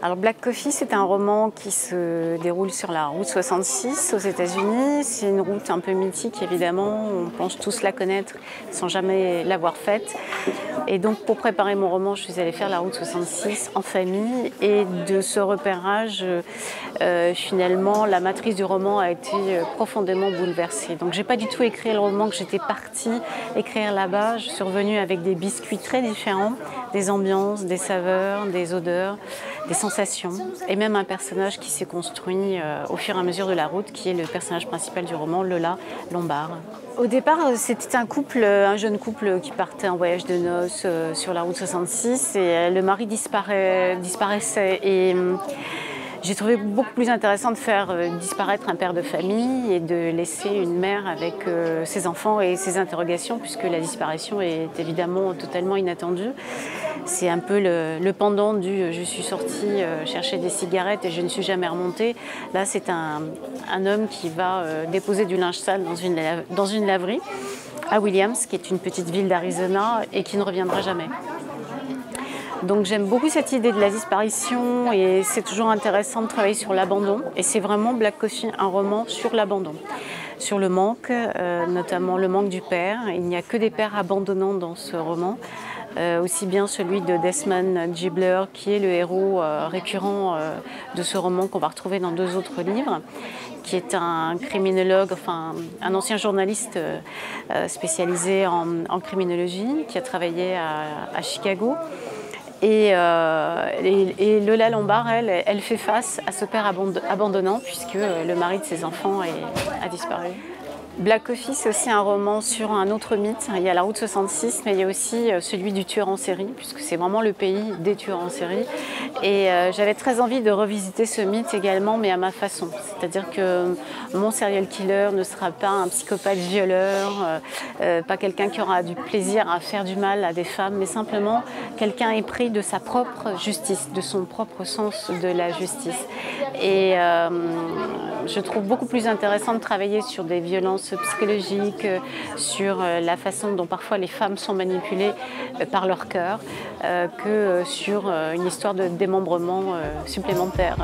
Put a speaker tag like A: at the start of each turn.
A: Alors Black Coffee, c'est un roman qui se déroule sur la route 66 aux États-Unis. C'est une route un peu mythique, évidemment. On pense tous la connaître sans jamais l'avoir faite. Et donc, pour préparer mon roman, je suis allée faire la route 66 en famille. Et de ce repérage, euh, finalement, la matrice du roman a été euh, profondément bouleversée. Donc, j'ai pas du tout écrit le roman que j'étais partie écrire là-bas. Je suis revenue avec des biscuits très différents, des ambiances, des saveurs, des odeurs, des sensations, et même un personnage qui s'est construit euh, au fur et à mesure de la route, qui est le personnage principal du roman, Lola Lombard. Au départ, c'était un couple, un jeune couple qui partait en voyage de noces euh, sur la route 66, et le mari disparaissait. Et, j'ai trouvé beaucoup plus intéressant de faire euh, disparaître un père de famille et de laisser une mère avec euh, ses enfants et ses interrogations, puisque la disparition est évidemment totalement inattendue. C'est un peu le, pendant du euh, je suis sortie chercher des cigarettes et je ne suis jamais remontée. Là, c'est un, homme qui va déposer du linge sale dans une, dans une laverie à Williams, qui est une petite ville d'Arizona, et qui ne reviendra jamais. Donc j'aime beaucoup cette idée de la disparition et c'est toujours intéressant de travailler sur l'abandon. Et c'est vraiment Black Coffee, un roman sur l'abandon, sur le manque, euh, notamment le manque du père. Il n'y a que des pères abandonnants dans ce roman. Euh, aussi bien celui de Desmond Gibler, qui est le héros euh, récurrent de ce roman qu'on va retrouver dans deux autres livres, qui est un criminologue, enfin un ancien journaliste spécialisé en, criminologie, qui a travaillé à Chicago. Euh, et, Lola Lombard, elle, elle fait face à ce père abandonnant puisque le mari de ses enfants a disparu. Black Coffee, c'est aussi un roman sur un autre mythe. Il y a la route 66, mais il y a aussi euh, celui du tueur en série, puisque c'est vraiment le pays des tueurs en série. Et euh, j'avais très envie de revisiter ce mythe également, mais à ma façon. C'est-à-dire que mon serial killer ne sera pas un psychopathe violeur, euh, pas quelqu'un qui aura du plaisir à faire du mal à des femmes, mais simplement quelqu'un épris de sa propre justice, de son propre sens de la justice. Et je trouve beaucoup plus intéressant de travailler sur des violences psychologique, euh, sur euh, la façon dont parfois les femmes sont manipulées euh, par leur cœur, que sur une histoire de démembrement supplémentaire.